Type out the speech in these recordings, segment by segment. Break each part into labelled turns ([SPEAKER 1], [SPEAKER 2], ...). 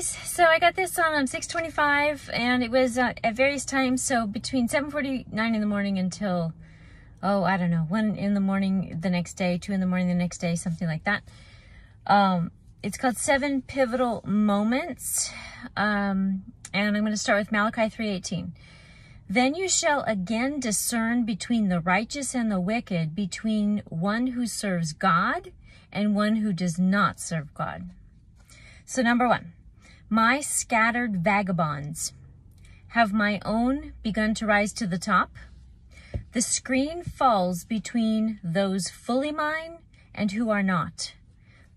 [SPEAKER 1] guys. So I got this on um, 625 and it was uh, at various times. So between 7.49 in the morning until, oh, I don't know, 1 in the morning the next day, 2 in the morning the next day, something like that. Um, it's called Seven Pivotal Moments. Um, and I'm going to start with Malachi 3.18. Then you shall again discern between the righteous and the wicked, between one who serves God and one who does not serve God. So number one, my scattered vagabonds. Have my own begun to rise to the top? The screen falls between those fully mine and who are not.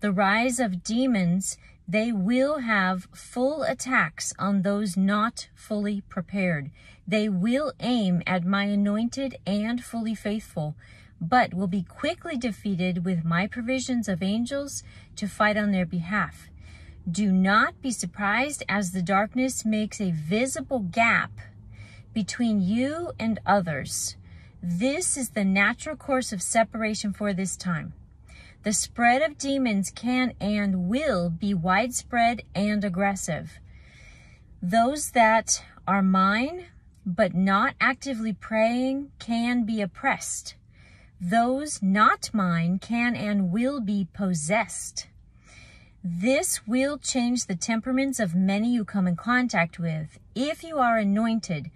[SPEAKER 1] The rise of demons, they will have full attacks on those not fully prepared. They will aim at my anointed and fully faithful, but will be quickly defeated with my provisions of angels to fight on their behalf. Do not be surprised as the darkness makes a visible gap between you and others. This is the natural course of separation for this time. The spread of demons can and will be widespread and aggressive. Those that are mine but not actively praying can be oppressed. Those not mine can and will be possessed. This will change the temperaments of many you come in contact with. If you are anointed,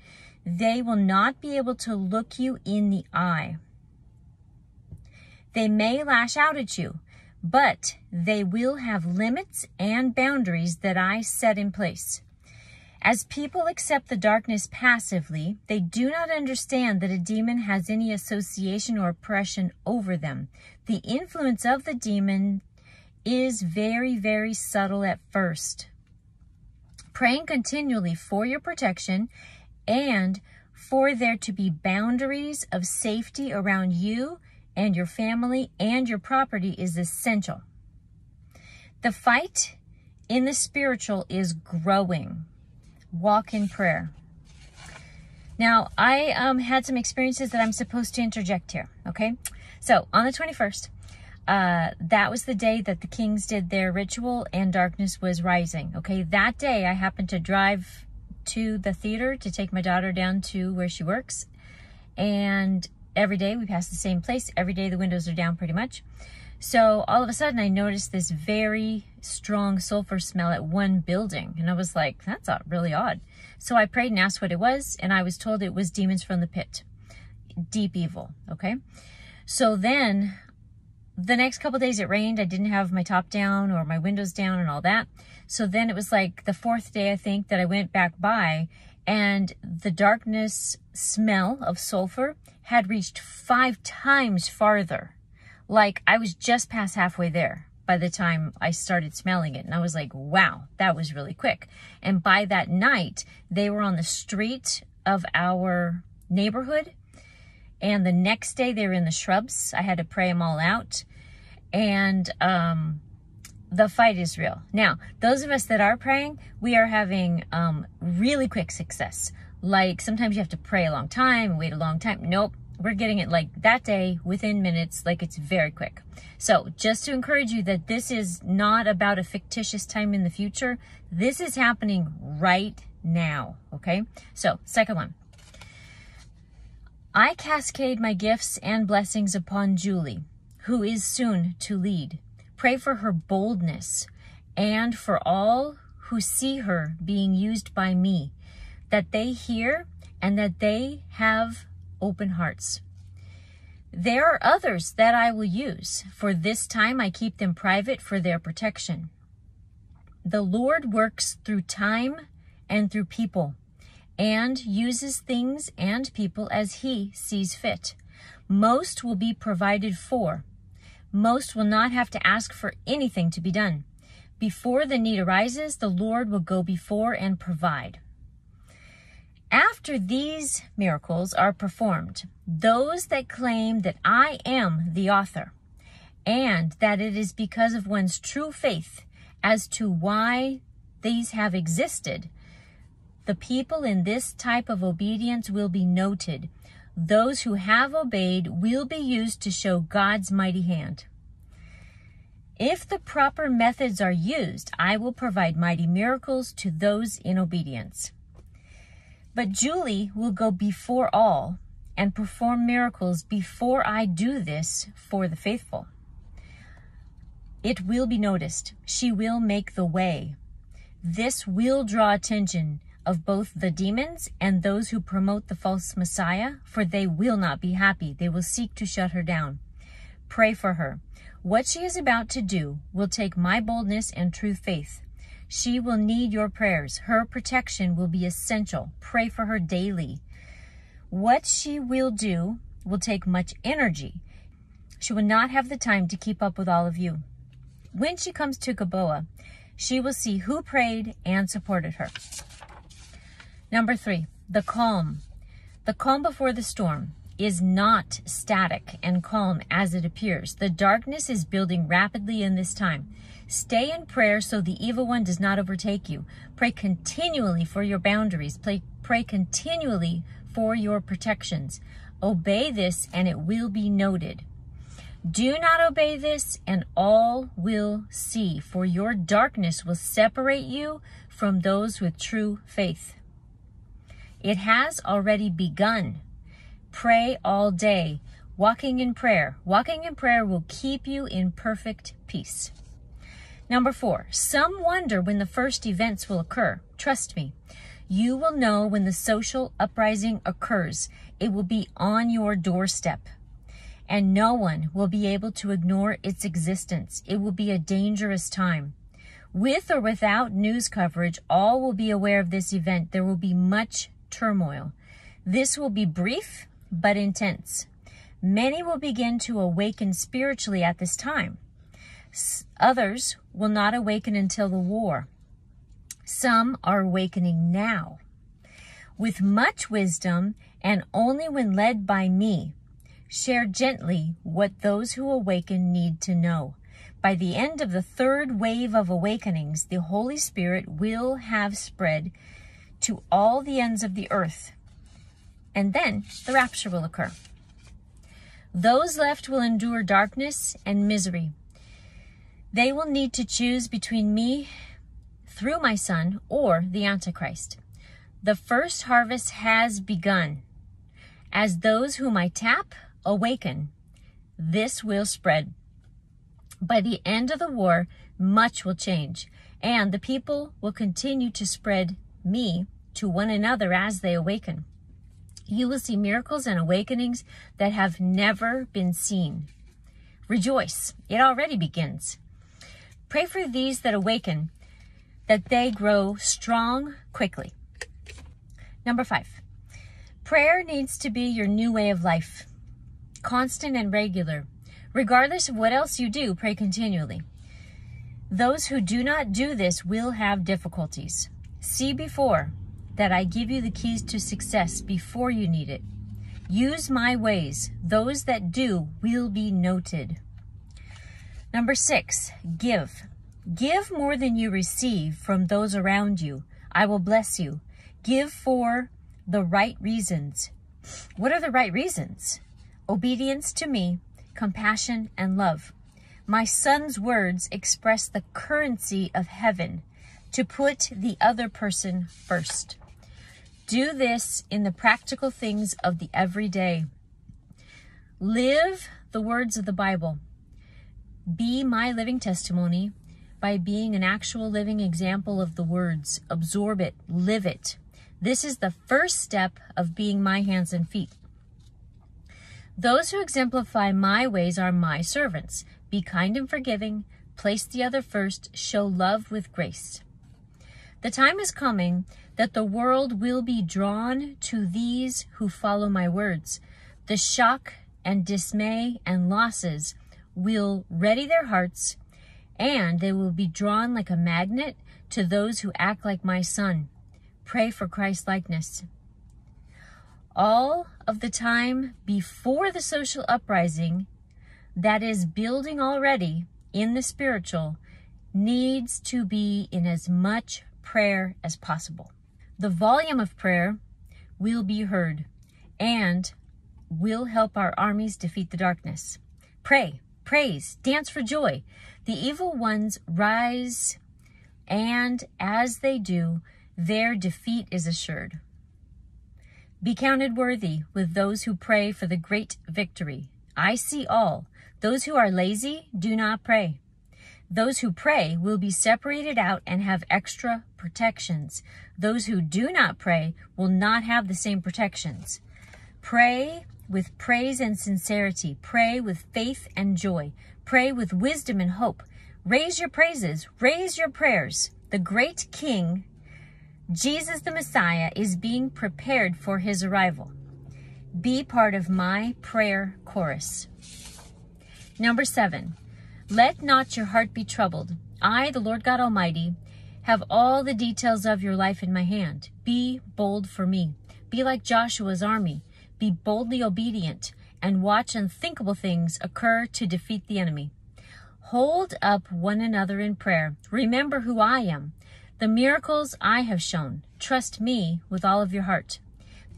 [SPEAKER 1] they will not be able to look you in the eye. They may lash out at you, but they will have limits and boundaries that I set in place. As people accept the darkness passively, they do not understand that a demon has any association or oppression over them. The influence of the demon is very, very subtle at first. Praying continually for your protection and for there to be boundaries of safety around you and your family and your property is essential. The fight in the spiritual is growing walk in prayer. Now, I um, had some experiences that I'm supposed to interject here, okay? So, on the 21st, uh, that was the day that the kings did their ritual and darkness was rising, okay? That day, I happened to drive to the theater to take my daughter down to where she works. And every day we pass the same place. Every day the windows are down pretty much. So all of a sudden I noticed this very strong sulfur smell at one building. And I was like, that's really odd. So I prayed and asked what it was. And I was told it was demons from the pit. Deep evil. Okay. So then the next couple days it rained. I didn't have my top down or my windows down and all that. So then it was like the fourth day, I think, that I went back by and the darkness smell of sulfur had reached five times farther like I was just past halfway there by the time I started smelling it. And I was like, wow, that was really quick. And by that night, they were on the street of our neighborhood. And the next day, they were in the shrubs. I had to pray them all out. And um, the fight is real. Now, those of us that are praying, we are having um, really quick success. Like sometimes you have to pray a long time, wait a long time. Nope, we're getting it like that day within minutes like it's very quick so just to encourage you that this is not about a fictitious time in the future this is happening right now okay so second one i cascade my gifts and blessings upon julie who is soon to lead pray for her boldness and for all who see her being used by me that they hear and that they have open hearts. There are others that I will use. For this time I keep them private for their protection. The Lord works through time and through people and uses things and people as he sees fit. Most will be provided for. Most will not have to ask for anything to be done. Before the need arises, the Lord will go before and provide. After these miracles are performed, those that claim that I am the author and that it is because of one's true faith as to why these have existed, the people in this type of obedience will be noted. Those who have obeyed will be used to show God's mighty hand. If the proper methods are used, I will provide mighty miracles to those in obedience. But Julie will go before all and perform miracles before I do this for the faithful. It will be noticed. She will make the way. This will draw attention of both the demons and those who promote the false Messiah, for they will not be happy. They will seek to shut her down. Pray for her. What she is about to do will take my boldness and true faith. She will need your prayers. Her protection will be essential. Pray for her daily. What she will do will take much energy. She will not have the time to keep up with all of you. When she comes to Gaboa, she will see who prayed and supported her. Number three, the calm. The calm before the storm is not static and calm as it appears. The darkness is building rapidly in this time. Stay in prayer so the evil one does not overtake you. Pray continually for your boundaries. Pray, pray continually for your protections. Obey this and it will be noted. Do not obey this, and all will see, for your darkness will separate you from those with true faith. It has already begun. Pray all day. Walking in prayer. Walking in prayer will keep you in perfect peace. Number four, some wonder when the first events will occur. Trust me, you will know when the social uprising occurs. It will be on your doorstep and no one will be able to ignore its existence. It will be a dangerous time. With or without news coverage, all will be aware of this event. There will be much turmoil. This will be brief but intense. Many will begin to awaken spiritually at this time. Others will not awaken until the war. Some are awakening now. With much wisdom and only when led by me, Share gently what those who awaken need to know. By the end of the third wave of awakenings, the Holy Spirit will have spread to all the ends of the earth. And then the rapture will occur. Those left will endure darkness and misery. They will need to choose between me through my son or the Antichrist. The first harvest has begun. As those whom I tap, awaken, this will spread. By the end of the war, much will change, and the people will continue to spread me to one another as they awaken. You will see miracles and awakenings that have never been seen. Rejoice, it already begins. Pray for these that awaken, that they grow strong quickly. Number five, prayer needs to be your new way of life constant and regular. Regardless of what else you do, pray continually. Those who do not do this will have difficulties. See before that I give you the keys to success before you need it. Use my ways. Those that do will be noted. Number six, give. Give more than you receive from those around you. I will bless you. Give for the right reasons. What are the right reasons? obedience to me, compassion, and love. My son's words express the currency of heaven to put the other person first. Do this in the practical things of the everyday. Live the words of the Bible. Be my living testimony by being an actual living example of the words. Absorb it, live it. This is the first step of being my hands and feet. Those who exemplify my ways are my servants. Be kind and forgiving, place the other first, show love with grace. The time is coming that the world will be drawn to these who follow my words. The shock and dismay and losses will ready their hearts, and they will be drawn like a magnet to those who act like my son. Pray for Christ likeness all of the time before the social uprising that is building already in the spiritual needs to be in as much prayer as possible. The volume of prayer will be heard and will help our armies defeat the darkness. Pray, praise, dance for joy. The evil ones rise, and as they do, their defeat is assured. Be counted worthy with those who pray for the great victory. I see all. Those who are lazy do not pray. Those who pray will be separated out and have extra protections. Those who do not pray will not have the same protections. Pray with praise and sincerity. Pray with faith and joy. Pray with wisdom and hope. Raise your praises. Raise your prayers. The great King, Jesus the Messiah, is being prepared for his arrival. Be part of my prayer chorus. Number seven, let not your heart be troubled. I, the Lord God Almighty, have all the details of your life in my hand. Be bold for me. Be like Joshua's army. Be boldly obedient and watch unthinkable things occur to defeat the enemy. Hold up one another in prayer. Remember who I am, the miracles I have shown. Trust me with all of your heart.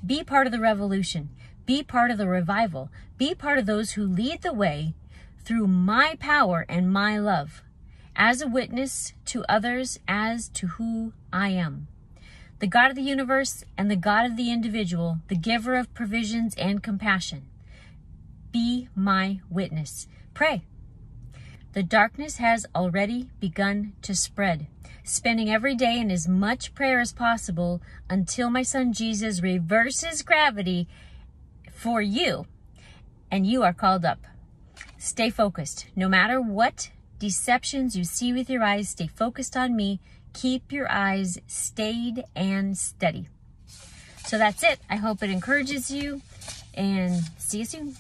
[SPEAKER 1] Be part of the revolution. Be part of the revival. Be part of those who lead the way through my power and my love, as a witness to others as to who I am. The God of the universe and the God of the individual, the giver of provisions and compassion. Be my witness. Pray. The darkness has already begun to spread, spending every day in as much prayer as possible until my son Jesus reverses gravity for you and you are called up. Stay focused. No matter what deceptions you see with your eyes, stay focused on me. Keep your eyes stayed and steady. So that's it. I hope it encourages you and see you soon.